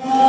I'm